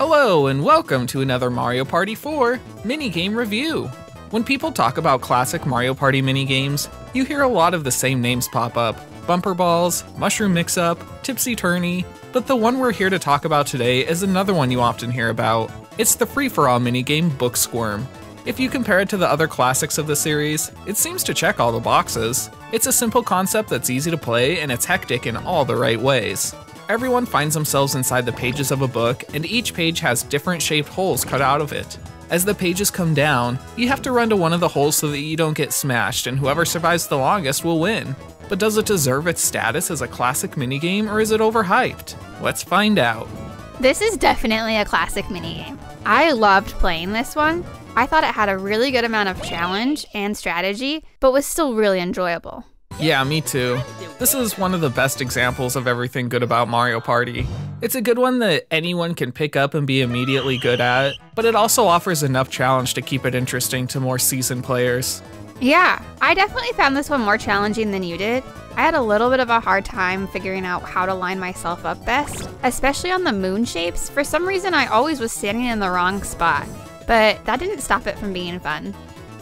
Hello, and welcome to another Mario Party 4 minigame review. When people talk about classic Mario Party minigames, you hear a lot of the same names pop up Bumper Balls, Mushroom Mix Up, Tipsy Tourney, but the one we're here to talk about today is another one you often hear about. It's the free for all minigame Booksquirm. If you compare it to the other classics of the series, it seems to check all the boxes. It's a simple concept that's easy to play and it's hectic in all the right ways. Everyone finds themselves inside the pages of a book, and each page has different shaped holes cut out of it. As the pages come down, you have to run to one of the holes so that you don't get smashed, and whoever survives the longest will win. But does it deserve its status as a classic minigame, or is it overhyped? Let's find out. This is definitely a classic minigame. I loved playing this one. I thought it had a really good amount of challenge and strategy, but was still really enjoyable. Yeah, me too. This is one of the best examples of everything good about Mario Party. It's a good one that anyone can pick up and be immediately good at, but it also offers enough challenge to keep it interesting to more seasoned players. Yeah, I definitely found this one more challenging than you did. I had a little bit of a hard time figuring out how to line myself up best, especially on the moon shapes. For some reason, I always was standing in the wrong spot, but that didn't stop it from being fun.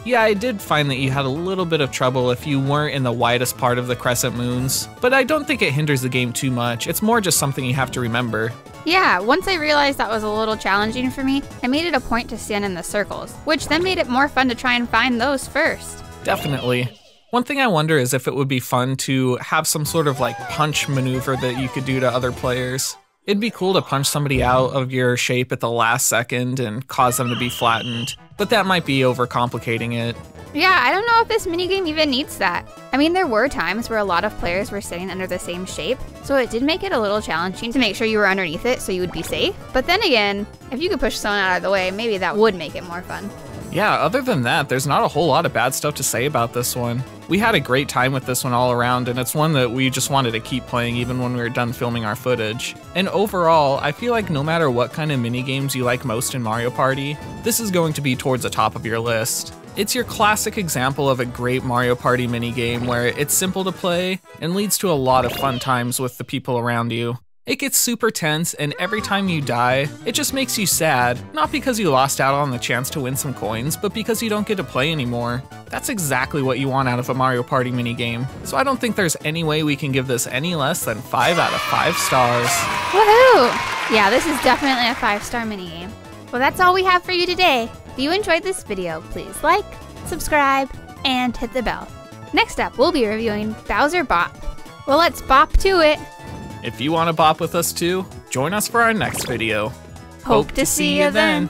Yeah, I did find that you had a little bit of trouble if you weren't in the widest part of the crescent moons, but I don't think it hinders the game too much. It's more just something you have to remember. Yeah, once I realized that was a little challenging for me, I made it a point to stand in the circles, which then made it more fun to try and find those first. Definitely. One thing I wonder is if it would be fun to have some sort of like punch maneuver that you could do to other players. It'd be cool to punch somebody out of your shape at the last second and cause them to be flattened, but that might be overcomplicating it. Yeah, I don't know if this minigame even needs that. I mean, there were times where a lot of players were sitting under the same shape, so it did make it a little challenging to make sure you were underneath it so you would be safe. But then again, if you could push someone out of the way, maybe that would make it more fun. Yeah, other than that, there's not a whole lot of bad stuff to say about this one. We had a great time with this one all around, and it's one that we just wanted to keep playing even when we were done filming our footage. And overall, I feel like no matter what kind of mini games you like most in Mario Party, this is going to be towards the top of your list. It's your classic example of a great Mario Party minigame where it's simple to play and leads to a lot of fun times with the people around you. It gets super tense, and every time you die, it just makes you sad. Not because you lost out on the chance to win some coins, but because you don't get to play anymore. That's exactly what you want out of a Mario Party minigame. So I don't think there's any way we can give this any less than 5 out of 5 stars. Woohoo! Yeah, this is definitely a 5 star minigame. Well, that's all we have for you today. If you enjoyed this video, please like, subscribe, and hit the bell. Next up, we'll be reviewing Bowser Bop. Well, let's bop to it. If you want to bop with us too, join us for our next video. Hope, to see you then.